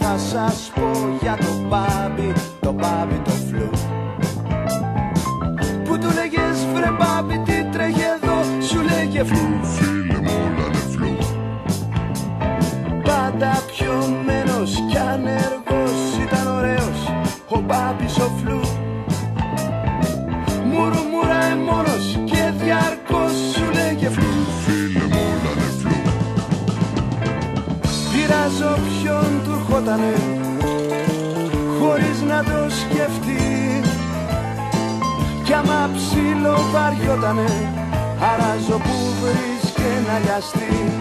θα σας πω για το μπάμπι, το μπάμπι το φλου ο μπάμπης ο φλου. Μουρμουράει μόνος και διαρκώς σου λέγε φλου. Φίλε μου όλα είναι φλου. Πειράζω ποιον του ερχότανε χωρίς να το σκεφτεί. Κι άμα ψήλο βαριότανε αράζω που βρίσκε να λιαστεί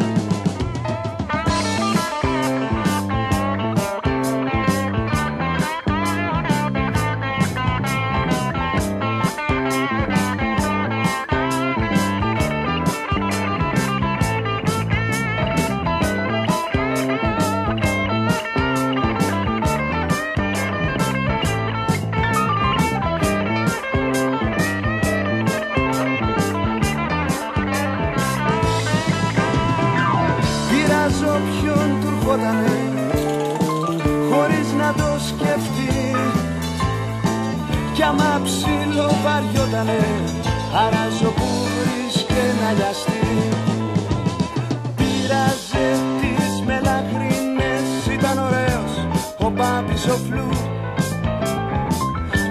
Πειράζω ποιον του ερχότανε χωρίς να το σκεφτεί. Κι άμα ψήλο βαριότανε αράζω που βρίσκε να λιαστεί. Πήραζε τις μελαχρίνες ήταν ωραίος ο Μπάμπης ο Φλου.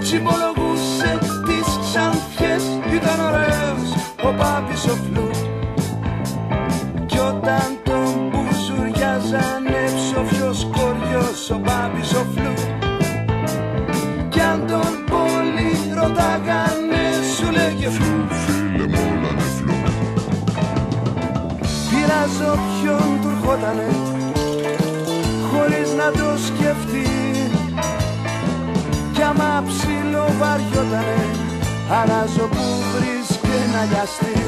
Τσιμπολογούσε τις ξανθιές ήταν ωραίος ο Μπάμπης ο Φλου. Κι όταν ο Μπάμπης ο Φλου. Κι αν τον πολύ ρωτάγανε σου λέγε Φλου. Φίλε μου όλα είναι φλου. Πειράζω ποιον του ερχότανε χωρίς να το σκεφτεί. Κι άμα ψήλο βαριότανε αράζω που βρίσκε να λιαστεί